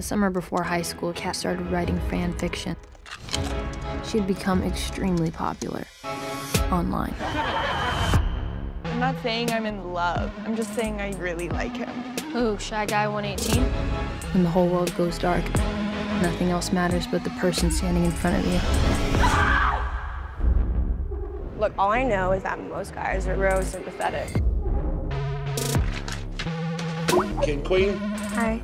The summer before high school, Kat started writing fan fiction. She had become extremely popular online. I'm not saying I'm in love. I'm just saying I really like him. Ooh, Shy Guy 118? When the whole world goes dark, nothing else matters but the person standing in front of you. Look, all I know is that most guys are real sympathetic. King Queen? Hi.